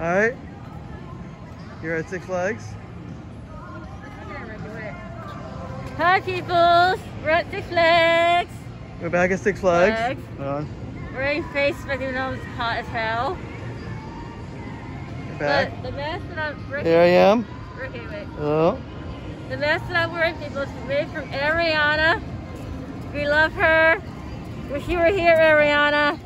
All right. You're at Six Flags. Hi, peoples. We're at Six Flags. We're back at Six Flags. Flags. Uh-huh. We're in face, but you know it's hot as hell. We're back. But the mask that I'm Ricky, Here I am. Ricky, wait. Hello. The mask that I'm wearing, people, is made from Ariana. We love her. Wish you were here, Ariana.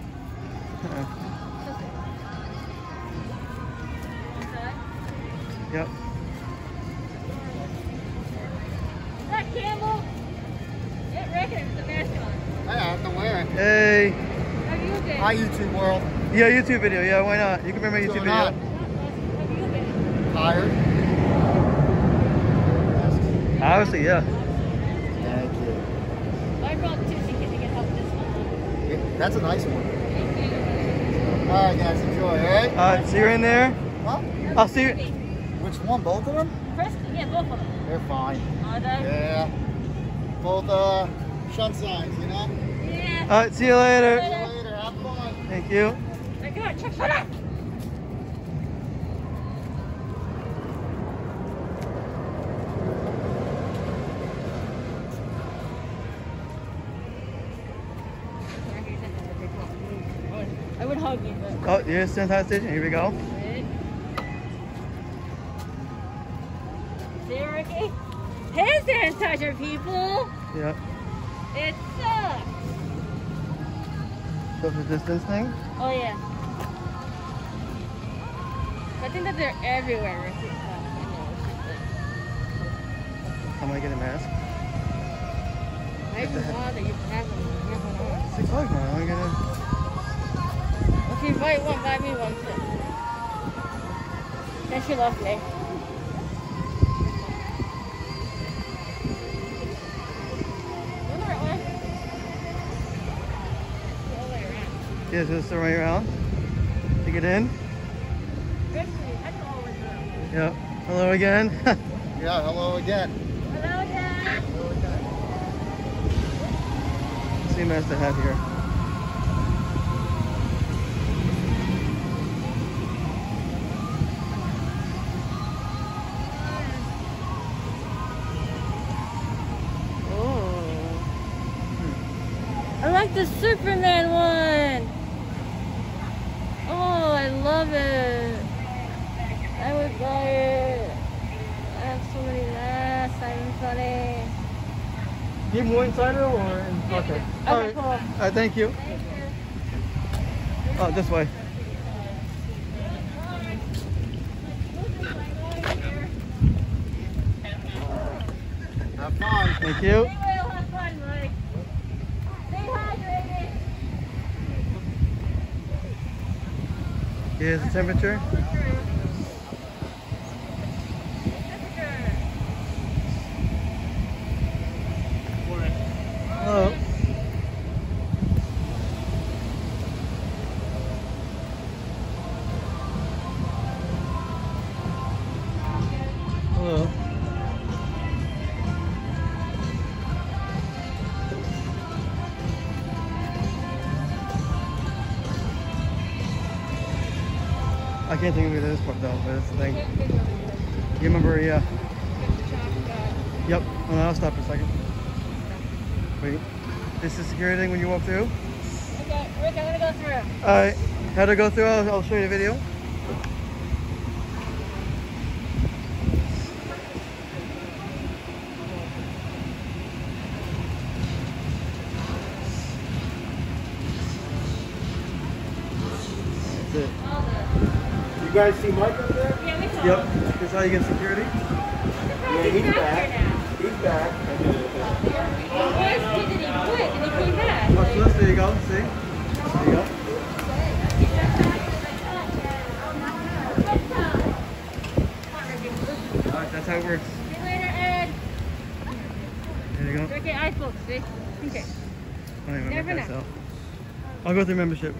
World. Yeah, YouTube video. Yeah, why not? You can remember What's YouTube going video. on? How? Tired. Obviously, yeah. Thank you. I brought two tickets to get help this one. Yeah, That's a nice one. All right, guys, enjoy. All right. All right, see you in there. Huh? I'll see you. Which one? Both of them? First, yeah, both of them. They're fine. Are they? Yeah. Both uh, shun signs, you know. Yeah. All right, see you later. See you later. Thank you. I got check shut up. I would hug you, but. Oh, here's Sanitized Station. Here we go. Hand sanitizer, people! Yep. It sucks! Social distance thing. Oh, yeah. I think that they're everywhere. Oh, I know, gonna get a mask. Why even have them. You have one on. Six Flags, man. I'm gonna. You buy one, buy me one too. Then she loves me. Around. Yeah, just the way around. To get in. Good for you. I can always do. Yep. Hello again. Yeah. Hello again. Hello, Dad. See mask to have here. Oh. I like the Superman one. I love it. I would buy it. I have so many masks. I'm funny. Need more insider or in okay. All right. cool. All right. Thank you. Oh, this way. Have fun. Thank you. Anyway, we'll have fun, Mike. Stay hydrated. Here's the temperature. Can't think of this part though, but uh, it's the thing. You remember, yeah. Yep. Well, I'll stop for a second. Wait. This is security thing when you walk through? Okay, Rick, I'm gonna go through. Alright. How to go through? I'll, I'll show you the video. That's it. All the. You guys see Mike up there? Yeah, we saw Yep. him. This is how you get security. Yeah, He's he's back back. He's back. Why did he quit and he came back? Oh, Like, this, there you go. See? There you go. Alright, that's how it works. See you later, Ed. There you go. Ricky, ice book, see? Okay. I don't even Never remember know. I'll go through membership.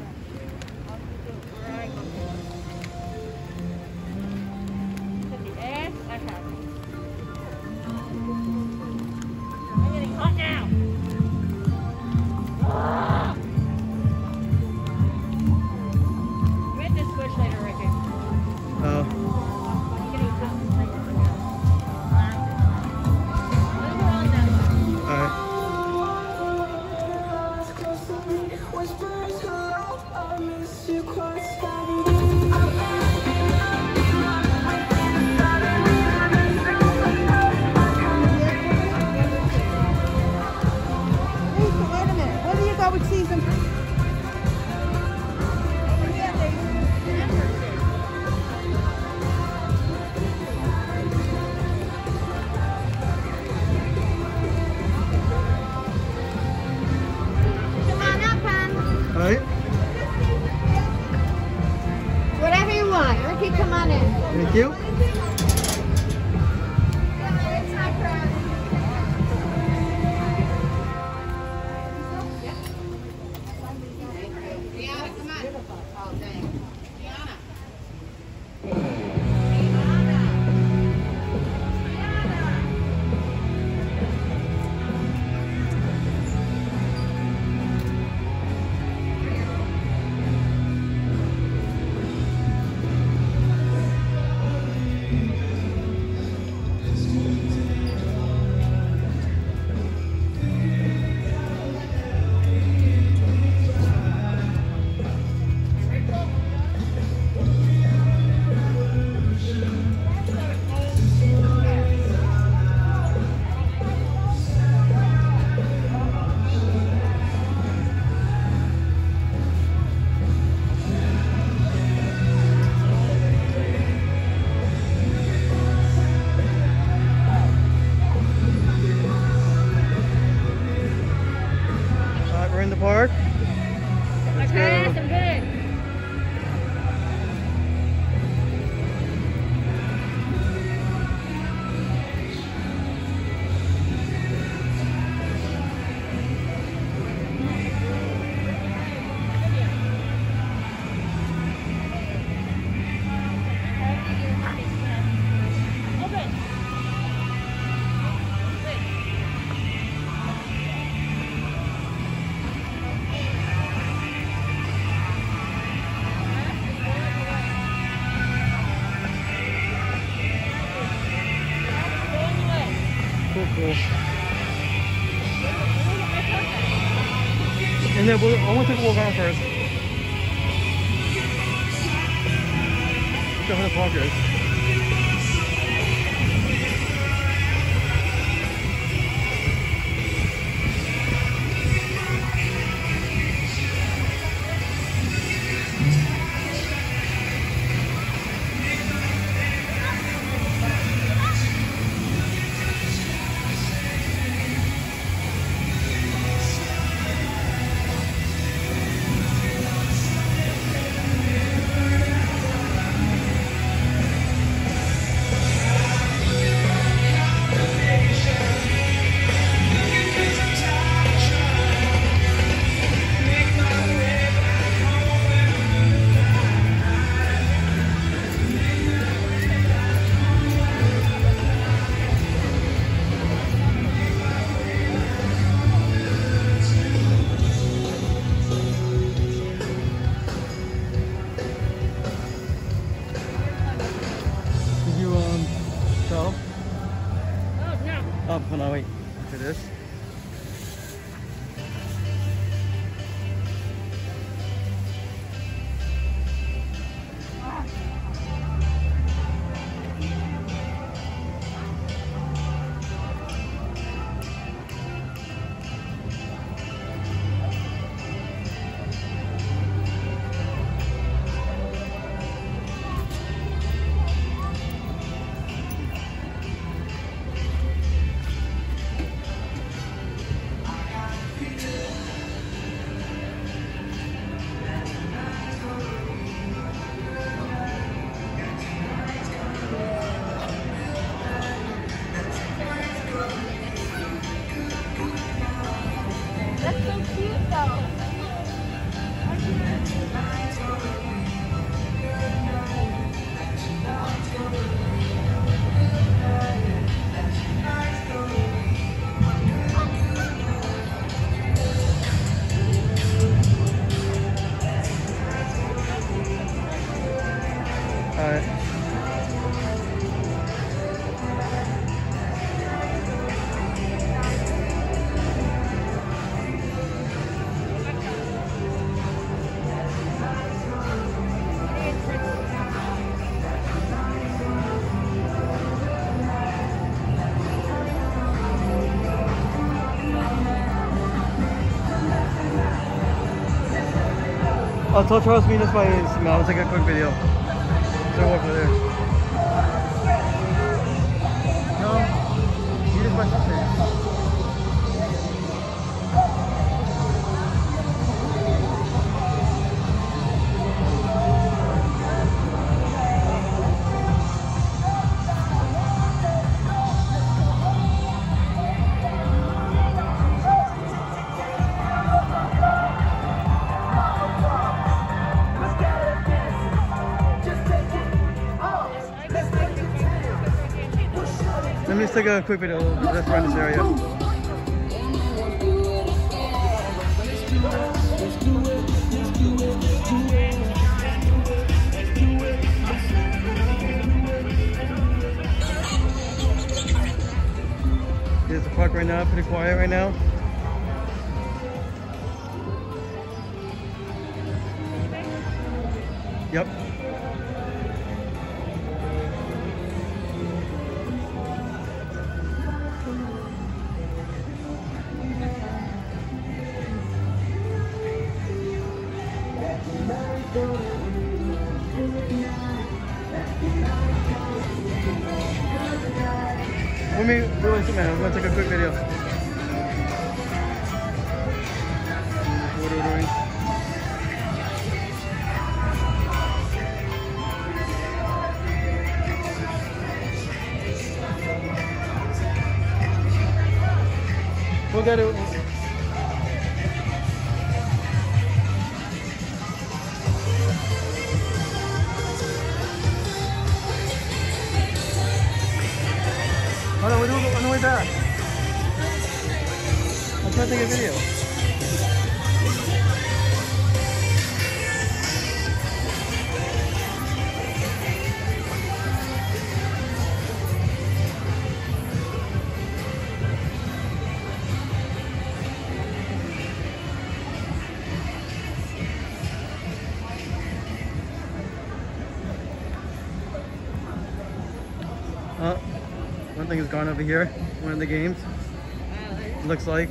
offers up when I wait for this. I'll tell Charles Venus my Instagram. I'll take a quick video. Over there. Take a quick video. Let's run this area. Here's the park right now, pretty quiet right now. I'm gonna take a quick video. Trying to take a video. Uh, one thing is gone over here. One of the games. Looks like.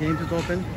Games is open.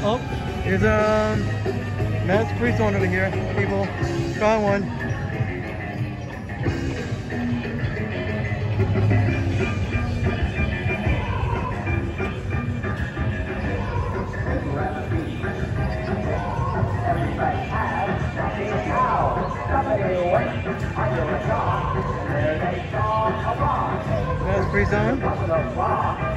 Oh, there's a mass priest on over here, people. Got one. Matt's priest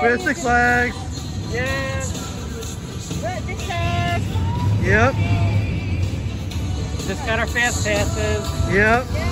We're at Six Flags. We're at the. Yep. Just got our fast passes. Yep.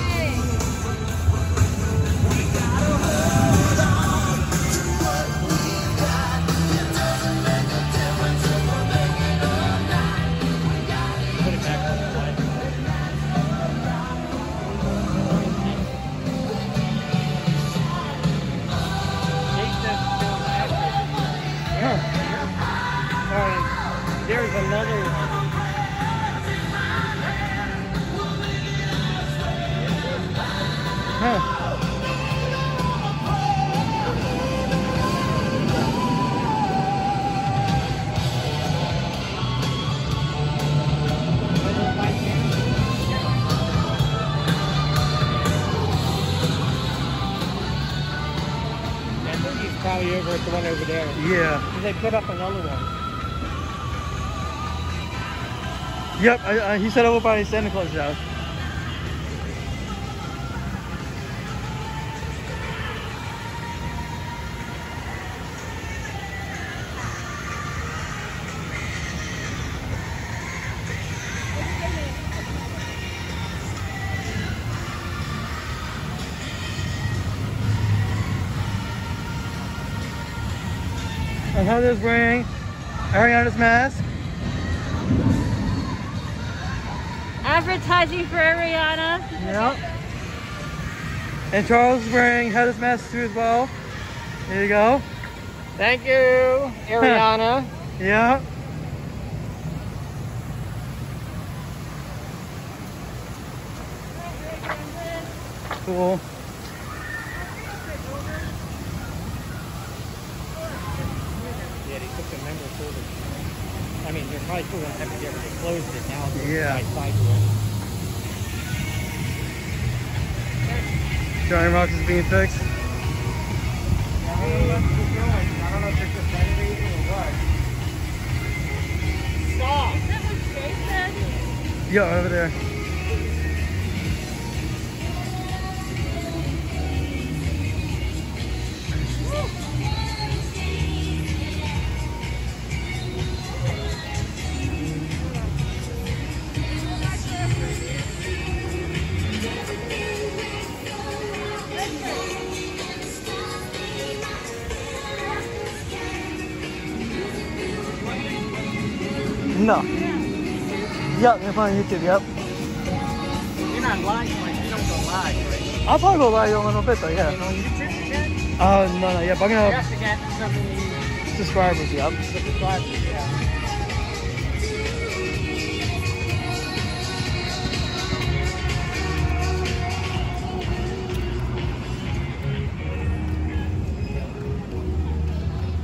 Over there. Yeah. They put up another one. Yep. I, I, he said over by Santa Claus house. Heather's wearing Ariana's mask. Advertising for Ariana. Yep. And Charles is wearing Heather's mask too as well. There you go. Thank you, Ariana. Yep. Cool. yeah, they took the member folder. I mean, they're probably still gonna have to get it. They closed it now. it's Yeah. right side to it. Giant Rocks is being fixed. Hey, let's keep going. I don't know if it's just renovating or what. Stop! Is that what Jay said? Yeah, over there. No. Yeah. Yep, they're on YouTube, yep. You're not live, like you don't go live, right? I'll probably go live a little bit though, You yeah. know, YouTube yet? Uh, no, no, yeah, but I'm You gonna have to get subscribers, yep. subscribers, yeah.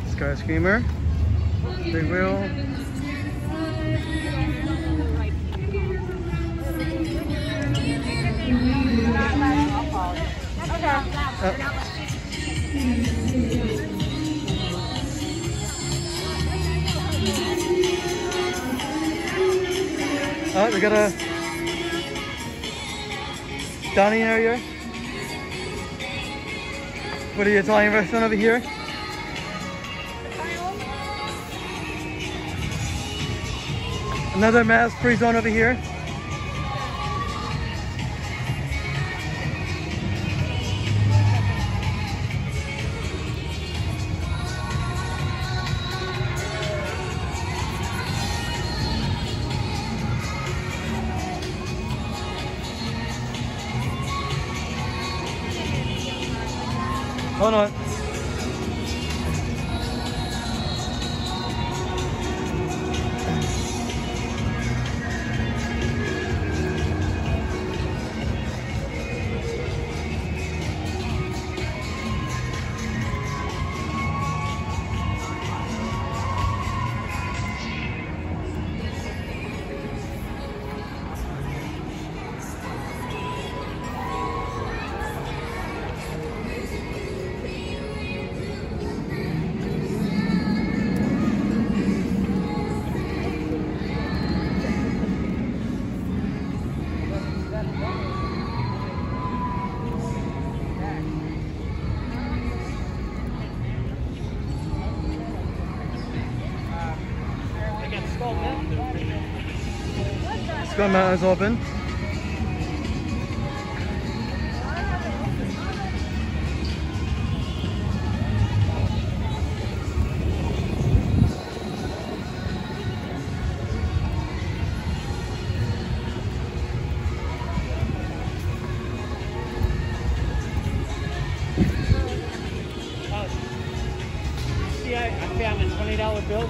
Sky Screamer. Big wheel. Oh, we got a dining area. What are you Italian restaurant over here? Another mass free zone over here.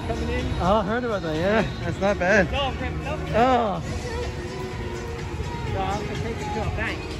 Coming in. Oh, I heard about that. Yeah, that's not bad. No, ripped up. Oh, bank.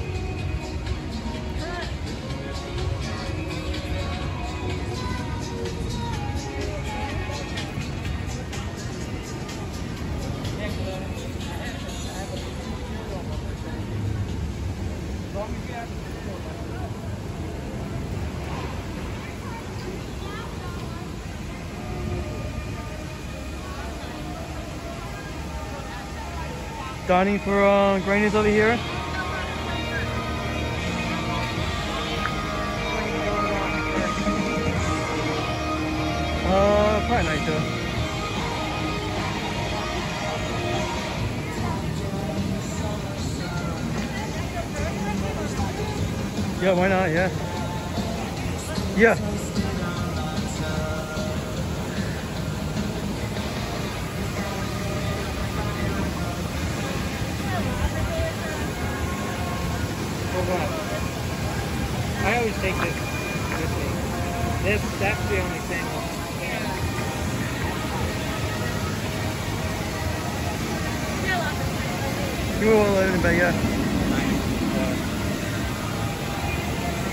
dining for uh, over here. Yeah, why not? Yeah. Yeah. I always take this with me. This, that's the only You will live in bed, yeah.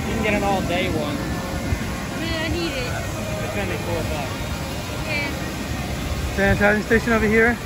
You can get an all day one. Yeah, I need it. It's only four bucks. Yeah. Sanitizing station over here.